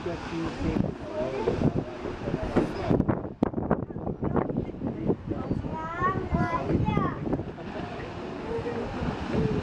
我来啦！